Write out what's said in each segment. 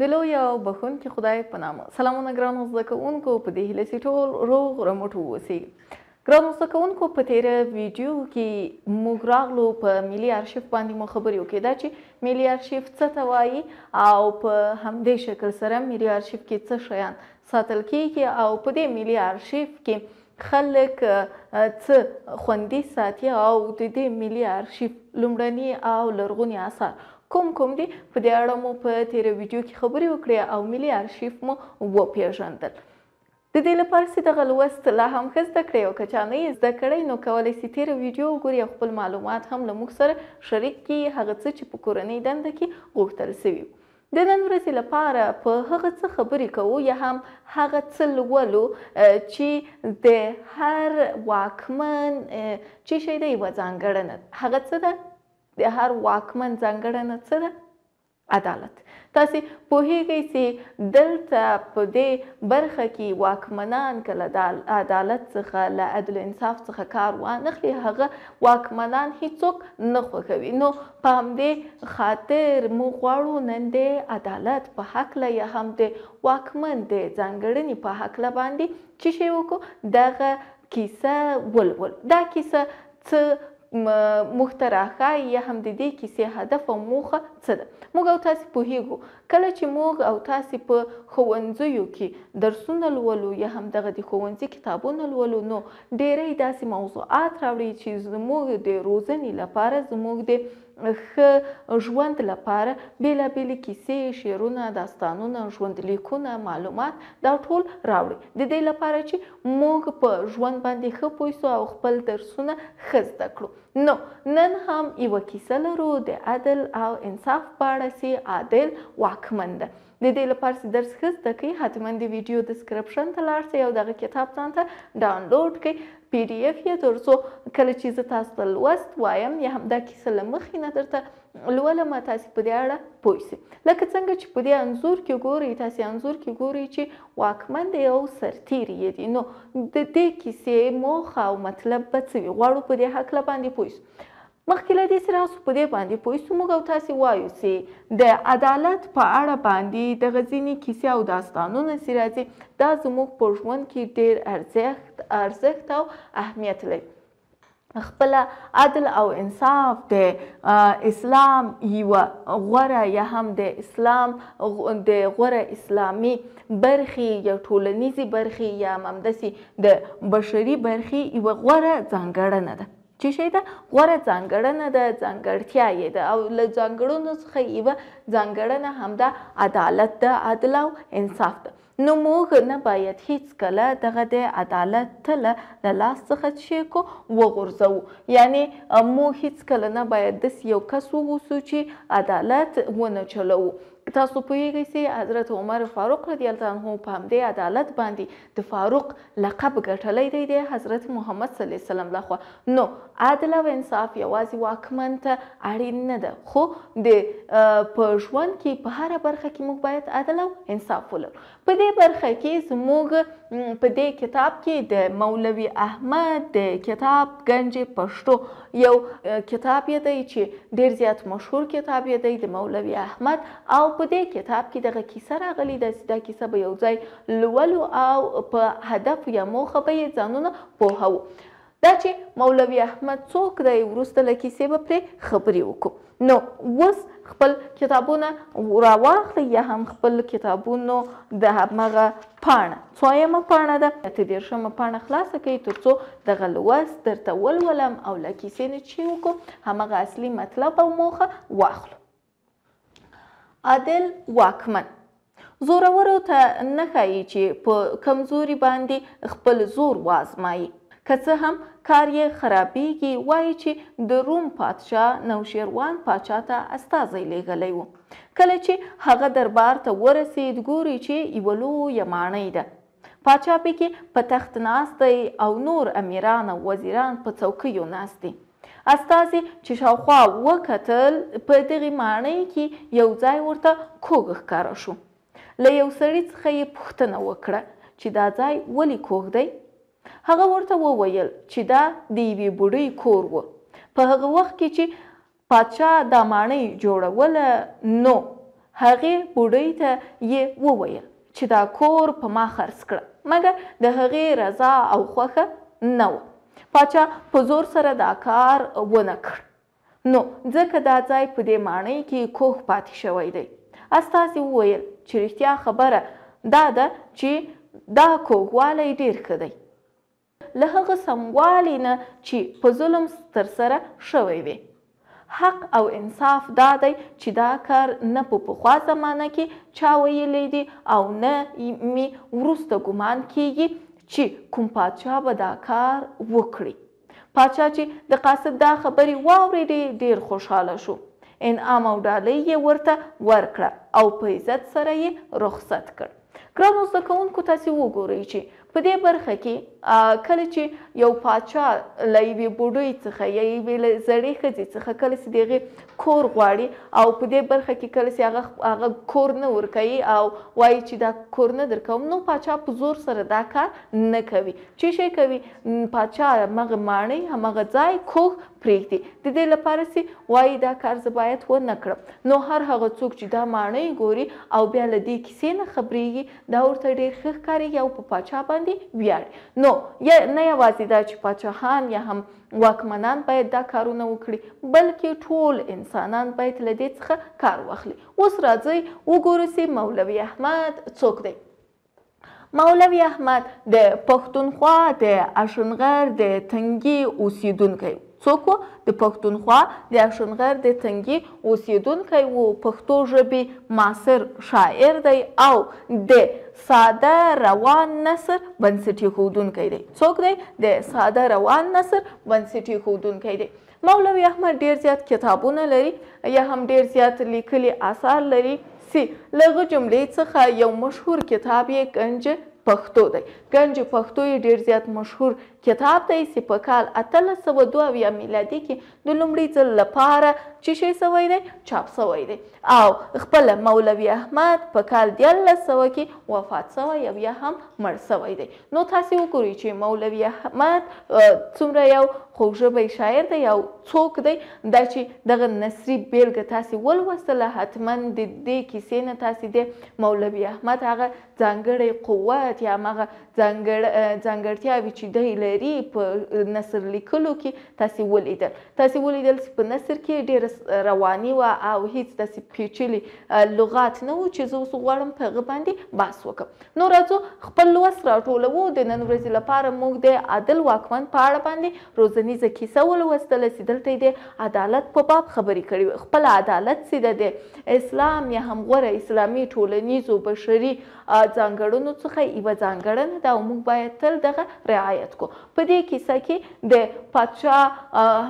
د لوی او بخونکي خدای په نامه سلامونه ګرانو زده کوونکو په دې هیله چې ټول روغ رمټ اوسئ ګرانو زده کوونکو په تیره ویډیو کې موږ راغلو په ملي ارشیف باندې مو خبرې وکړې دا چې ملي ارشیف څه ته وایي او په همدې شکل سره ملي ارشیف کې څه شیان ساتل کیږي او په دې ملي ارشیف کې خلک څه خوندي ساتي او د دې ملي ارشیف لومړني او لرغوني اثار کوم کوم دي؟ په دې اړه مو په تېره ویډیو کې خبرې وکړې او ملي ارشیف مو وپېژندل. د دې لپاره چې دغه لوست لا هم ښه زده کړئ او که چا نه یې زده کړی نو کولی شي تېره ویډیو وګوري او خپل معلومات هم له موږ سره شریک کړي، هغه څه چې په کورنۍ دنده کې غوښتل شوي وي. د نن ورځې لپاره په هغه څه خبرې کوو یا هم هغه څه لولو چې د هر واکمن چې شی ده یوه ځانګړنه ده هغه څه ده د هر واکمن ځانګړنه څه ده عدالت تاسو پوهیږئ چې دلته په دې برخه کې واکمنان کله د عدالت څخه له عدل انصاف څخه کار وانخلي هغه واکمنان هیڅوک نه خوښوي نو په همدې خاطر موږ غواړو نن د عدالت په هکله یا هم د واکمن د ځانګړنې په هکله باندې څه شی وکړو، دغه کیسه ولولو. دا کیسه څه موږ ته راښایي یا هم د دې کیسې هدف او موخه څه ده؟ موږ او تاسې پوهېږو کله چې موږ او تاسې په ښوونځیو کې درسونه لولو یا هم دغه د ښوونځي کتابونه لولو نو ډېری داسې موضوعات راوړي چې زموږ د روزنې لپاره، زموږ د ښه ژوند لپاره بېلابېلې کیسې، شعرونه، داستانونه، ژوندلیکونه، معلومات دا ټول راوړي د دې لپاره چې موږ په ژوند باندې ښه پوه سو او خپل درسونه ښه زده کړو. نو نن هم یوه کیسه لرو د عدل او انصاف په اړه سي عادل واکمن ده. د دې لپاره چې درس ښه زده کړئ حتما د ویډیو ډسکرپشن ته لاړ شئ او دغه کتاب ځان ته ډاونلوډ کړئ پی ډي اف یې تر څو کله چې زه تاسو ته لوست وایم یا هم دا کیسه له مخې نه درته لولم تاسو په دې اړه پوه شئ لکه څنګه چې په دې انځور کې ګورئ تاسو انځور کې ګورئ چې واکمن دی او سرتیری یې دی نو د دې کیسې موخه او مطلب به څه وي غواړو په دې هکله باندې پوه شو مخکې له دې چې راسو په دې باندې پوه شو موږ او تاسې وایو چې د عدالت په اړه باندې دغه ځینې کیسې او داستانونه چې راځي دا زموږ په ژوند کې ډېر ارزښت ارزښت او اهمیت لري خپله عدل او انصاف د اسلام یوه غوره یا هم د اسلام د غوره اسلامي برخې یا ټولنیزې برخې یا همداسې د بشري برخې یوه غوره ځانګړنه ده څه شی ده؟ غوره ځانګړنه ده، ځانګړتیا یې ده او له ځانګړنو څخه یوه ځانګړنه همدا عدالت ده، عدل او انصاف ده. نو موږ نه باید هیڅکله دغه دی عدالت تله له لاس څخه څه شی کو؟ وغورځوو. یعنې موږ هیڅکله نه باید داسې یو کس واوسو چې عدالت ونه چلوو. تاسو پوهیږئ چې حضرت عمر فاروق رضی الله عنه په همدې عدالت باندې د فاروق لقب ګټلی دی د حضرت محمد صلی الله علیه وسلم لخوا نو عدل او انصاف یوازې واکمن ته اړین نه ده خو د په ژوند کې په هره برخه کې موږ باید عدل او انصاف ولرو په دې برخه کې زموږ په دې کتاب کې د مولوي احمد د کتاب گنج پښتو یو کتاب یې دی چې ډیر زیات مشهور کتاب یې دی د مولوي احمد او په دې کتاب کې دغه کیسه راغلي ده چې دا کیسه به یو ځای لولو او په هدف یا موخه به یې ځانونه پوهوو دا چې مولوي احمد څوک دی وروسته له کیسې به پرې خبرې وکړو نو اوس خپل کتابونه راواخلئ یا هم خپل کتابونو د همغه پاڼه څویمه پاڼه ده اته دېرشمه پاڼه خلاصه کړئ تر څو دغه لوست درته ولولم او له کیسې نه چې وکړو همغه اصلي مطلب او موخه واخلو عادل واکمن زورورو ته نه ښايي چې په کمزوري باندې خپل زور وازمايي. که څه هم کار يې خرابېږي، وايي چې د روم پادشاه نوشېروان پاچا ته استازی لېږلی و. کله چې هغه دربار ته ورسېد، ګوري چې يوه لويه ماڼۍ ده، پاچا پکې په تخت ناست دی او نور امیران او وزیران په څوکیو ناست دي. استازي چې شاوخوا وکتل، په دغې ماڼۍ کې یو ځای ورته کوږ ښکاره شو. له یو سړي څخه یې پوښتنه وکړه چې دا ځای ولې کوږ دی؟ هغه ورته وویل چې دا د یوې بوډۍ کور و. په هغه وخت کې چې پادشا دا ماڼۍ جوړوله نو هغې بوډۍ ته یې وویل چې دا کور په ما خرڅ کړه مګر د هغې رضا او خوښه نه وه. پادشا په زور سره دا کار ونه کړ نو ځکه دا ځای په دې ماڼۍ کې کوږ پاتې شوی دی. استازي وویل چې رښتیا خبره دا ده چې دا کوږوالی ډېر ښه دی. له هغه سموالي نه چي په ظلم تر سره شوی وي. حق او انصاف دا دی چي دا کار نه په پخوا زمانه کي چا ويلی دي او نه مي وروسته ګمان کيږي چي کوم پاچا به دا کار وکړي. پاچا چي د قاصد دا خبري واورېدې ډېر خوشحاله شو، انعام او ډالۍ يې ورته ورکړه او په عزت سره يې رخصت کړ. ګرانو زده کوونکو تاسې وګورئ چې په دې برخه کې کله چې یو پاچا له یوې بوډۍ څخه یا یوې له زړې ښځې څخه کله چې د هغې کور غواړي او په دې برخه کې کله چې هغه هغه کور نه ورکوي او وایي چې دا کور نه درکوم نو پاچا په زور سره دا کار نه کوي چې شی کوي پاچا همغه ماڼۍ همغه ځای کوږ پرېږدي د دې لپاره سي وايي دا کار زه باید و نه کړم نو هر هغه څوک چې دا ماڼۍ ګوري او بیا له دې کیسې نه خبرېږي دا ورته ډېر ښه ښکارېږي او په پاچا باندې ویاړي نو یا نه یوازې دا چې پاچاهان یا هم واکمنان باید دا کارونه وکړي بلکې ټول انسانان باید له دې څخه کار واخلي اوس راځئ وګورو سي مولوي احمد څوک دی مولوي احمد د پښتونخوا د اشنغر د تنګي اوسېدونکی و. څوک و؟ د پښتونخوا د اشنغر د تنګي اوسېدونکی و، پښتو ژبې معاصر شاعر دی او د ساده روان نثر بنسټ اېښودونکی دی. څوک دی؟ د ساده روان نثر بنسټ اېښودونکی دی. مولوي احمد ډېر زيات کتابونه لري يا هم ډېر زيات ليکلي آثار لري سي له هغه جملې څخه يو مشهور کتاب يې ګنج پښتو دی. ګنج پښتو يې ډېر زيات مشهور کتاب دی سي په کال اتلس سوه دوه اویا ميلادي کي د لومړي ځل له پاره چي شی سوی دی چاپ سوی دی او خپله مولوي احمد په کال دیارلس سوه کي وفات سوی او يا هم مړ سوی دی. نو تاسې وګورئ چې مولوي احمد څومره یو خوږژبی شاعر دی او څوک دی دا چې دغه نثري بېلګه تاسې ولوستله حتما د دې کیسې نه تاسې د مولوي احمد هغه ځانګړی قوت یا هغه ځانګړتیاوې چې دی لري په نثر لیکلو کې تاسې ولیدل تاسې ولیدل چې په نثر کې ډېره رواني وه او هیڅ داسې پیچلي لغات نه وو چې زه اوس غواړم په هغه باندې بحث وکړم نو راځو خپل لوست راټولوو، د نن ورځې لپاره موږ د عادل واکمن په اړه باندې روزنیزه کیسه ولوستله چې دلته یې د عدالت په باب خبرې کړې وې، خپل عدالت چې د د اسلام یا هم غوره اسلامي ټولنیزو بشري ځانګړنو څخه یوه ځانګړنه ده او موږ باید تل دغه رعایت کړو. په دې کیسه کې د پادشاه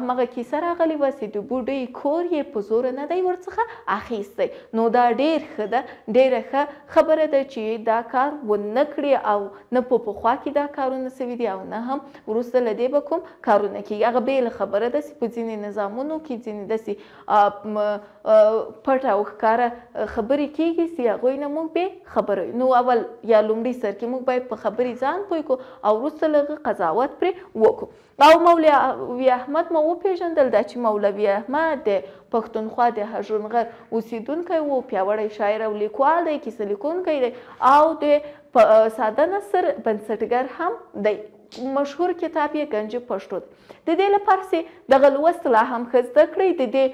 همغه کیسه راغلې وه چې د بوډۍ کور یې په زوره نه دی ورڅخه اخیستی نو دا ډیر ښه ده ډیره ښه خبره ده چې دا کار ونه کړي او نه په پخوا کې دا کارونه سوي دي او نه هم وروسته له دې به کوم کارونه کیږي هغه بیله خبره ده چې په ځینې نظامونو کې ځینې داسې پټ او ښکاره خبرې کېږي سي هغوی نه موږ بې خبره یو نو اول یا لومړي سر کې موږ باید په خبرې ځان پوه کو او وروسته له هغه قضاوت پرې وکو او مولوي احمد مو وپېژندل دا چې مولوي احمد د پښتونخوا د هژونغر اوسېدونکی و پیاوړی شاعر او لیکوال دی کیسه لیکونکی دی او د ساده نثر بنسټګر هم دی مشهور کتاب یې ګنج پښتو دی. د دې لپاره چې دغه لوست لا هم ښه زده کړئ، د دې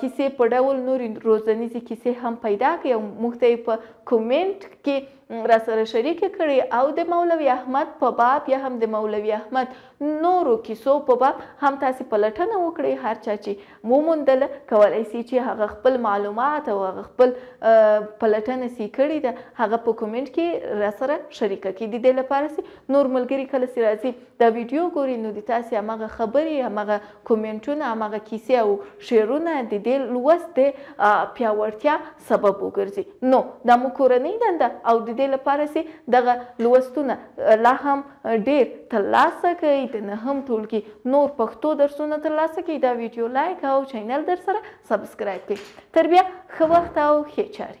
کیسې په ډول نورې روزنیزې کیسې هم پیدا کړئ او موږ ته یې په کومنټ کې راسره شریکې کړئ او د مولوي احمد په باب یا هم د مولوي احمد نورو کیسو په باب هم تاسې پلټنه وکړئ، هر چا چې وموندل کولای سي چي هغه خپل معلومات او هغه خپل پلټنه سي کړي ده هغه په کومنټ کي راسره شریکه کړي ددې لپاره سي نور ملګري کله سي راځي دا ویډیو ګوري نو د تاسي همغه خبري همغه کومنټونه همغه کیسې او شعرونه ددې لوست د پیاوړتیا سبب وګرځي نو دا مو کورنۍ دنده او ددې لپاره سي دغه لوستونه لا هم ډیر تر لاسه کړئ د نهم ټولګي نور پښتو درسونه تر لاسه کړئ دا ویډیو لایک او چینل در سره سبسکرایب کړئ تر بیا ښه وخت او ښې چارې